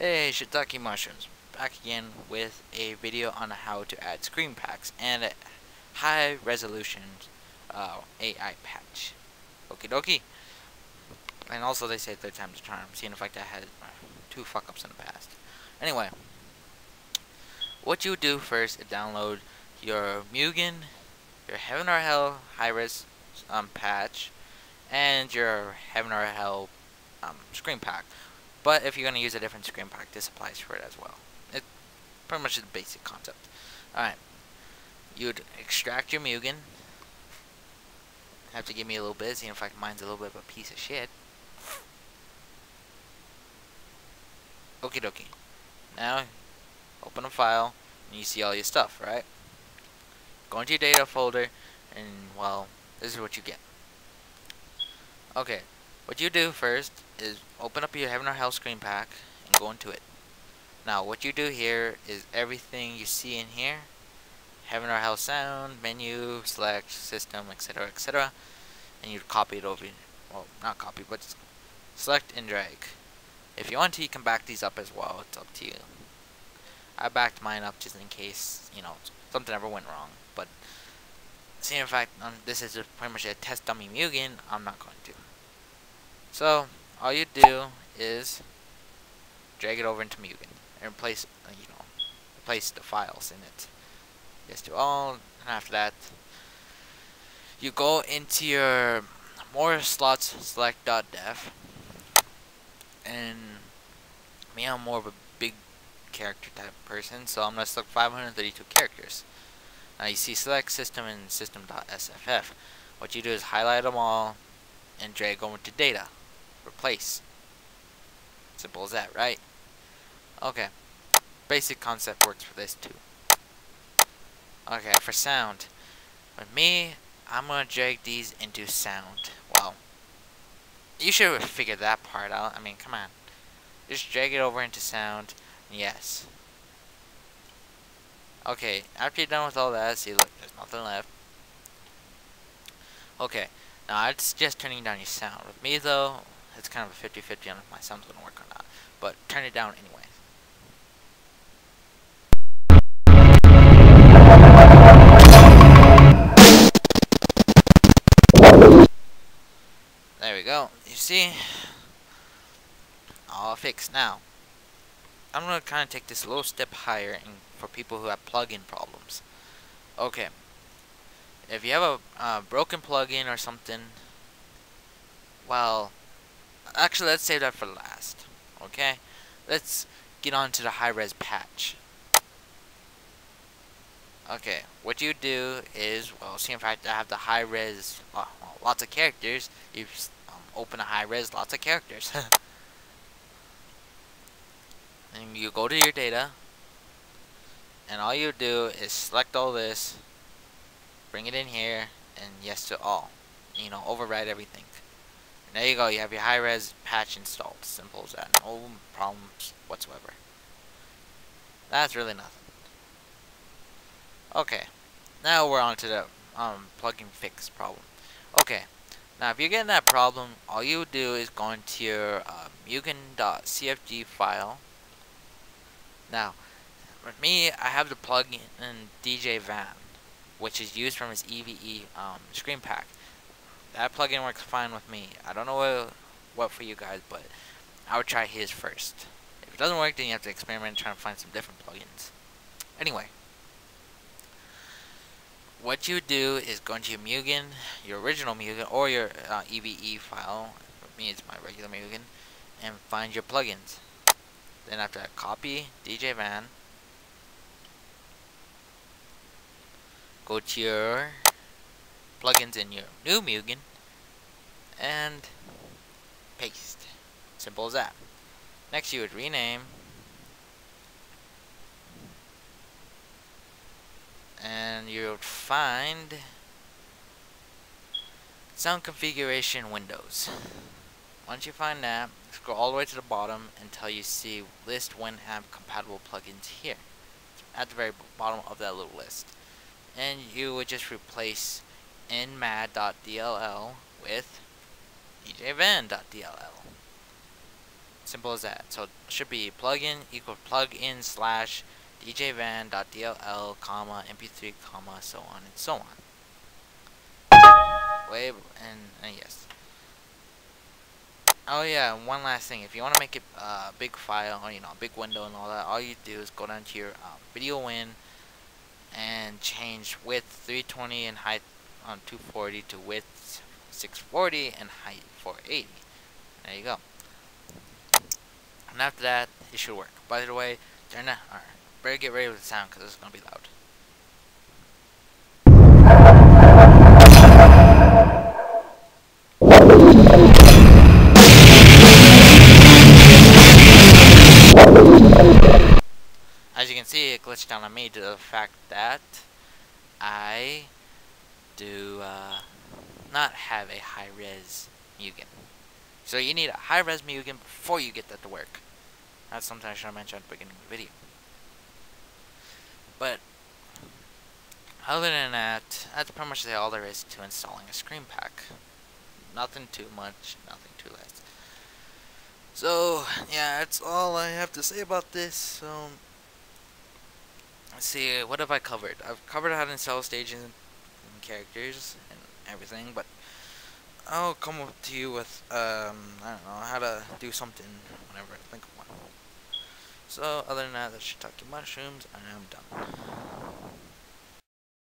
Hey, Shitaki Mushrooms, back again with a video on how to add screen packs and a high resolution uh, AI patch. Okie dokie. And also they say third time's a charm, seeing if like I had two fuck ups in the past. Anyway, what you do first is download your Mugen, your Heaven or Hell high res um, patch, and your Heaven or Hell um, screen pack. But if you're going to use a different screen pack, this applies for it as well. It pretty much the basic concept. Alright. You'd extract your Mugen. Have to give me a little see in fact mine's a little bit of a piece of shit. Okie dokie. Now, open a file, and you see all your stuff, right? Go into your data folder, and, well, this is what you get. Okay, what you do first is open up your Heaven or Hell screen pack and go into it. Now what you do here is everything you see in here, Heaven or Hell sound, menu, select, system, etc, etc, and you copy it over, well not copy, but select and drag. If you want to, you can back these up as well, it's up to you. I backed mine up just in case, you know, something ever went wrong, but see in fact, um, this is pretty much a test dummy Mugen, I'm not going to. So, all you do is drag it over into Mugen and replace, uh, you know, replace the files in it. Yes to all, and after that, you go into your more slots select.def, and me, I'm more of a big character type person, so I'm gonna select 532 characters. Now you see select system and system.sff. What you do is highlight them all and drag over to data replace. Simple as that, right? Okay. Basic concept works for this too. Okay, for sound. With me, I'm gonna drag these into sound. Well, you should have figured that part out. I mean, come on. Just drag it over into sound. Yes. Okay, after you're done with all that, see, look, there's nothing left. Okay, now it's just turning down your sound. With me, though, it's kind of a 50-50 on if my sound's going to work or not. But turn it down anyway. There we go. You see? All fixed now. I'm going to kind of take this a little step higher for people who have plug-in problems. Okay. If you have a uh, broken plug-in or something, well, actually, let's save that for last. Okay? Let's get on to the high-res patch. Okay, what you do is, well, see if I have the high-res, uh, lots of characters, you um, open a high-res, lots of characters. and you go to your data, and all you do is select all this, bring it in here, and yes to all. You know, override everything. And there you go, you have your high-res patch installed. Simple as that. No problems whatsoever. That's really nothing. Okay, now we're on to the um, plugin fix problem. Okay, now if you're getting that problem, all you do is go into your uh, mugen.cfg file. Now, with me, I have the plugin in DJ Van, which is used from his EVE um, screen pack. That plugin works fine with me. I don't know what, what for you guys, but I would try his first. If it doesn't work, then you have to experiment trying to find some different plugins. Anyway, what you do is go into your Mugen, your original Mugen, or your uh, EVE file. For me, it's my regular Mugen, and find your plugins. Then after that, copy DJ Van. Go to your plugins in your new Mugen and paste. Simple as that. Next you would rename and you would find sound configuration windows. Once you find that, scroll all the way to the bottom until you see list Winamp compatible plugins here. At the very bottom of that little list. And you would just replace in_mad.dll with djvan.dll. Simple as that. So it should be plugin equal plugin slash djvan.dll comma mp3 comma so on and so on. Wait and, and yes. Oh yeah, one last thing. If you want to make it a uh, big file, or you know, a big window and all that, all you do is go down to your uh, video win and change width 320 and height on 240 to width 640 and height 480. There you go. And after that, it should work. By the way, turn that. Alright, better get ready with the sound because it's gonna be loud. As you can see, it glitched down on me to the fact that I do uh, not have a high-res Mugen. So you need a high-res Mugen before you get that to work. That's something I should have mentioned at the beginning of the video. But, other than that, that's pretty much all there is to installing a screen pack. Nothing too much, nothing too less. So, yeah, that's all I have to say about this. So, let's see, what have I covered? I've covered how to install stages characters and everything, but I'll come up to you with, um, I don't know, how to do something whenever I think of one. So, other than that, that's Shitaki Mushrooms, and I'm done.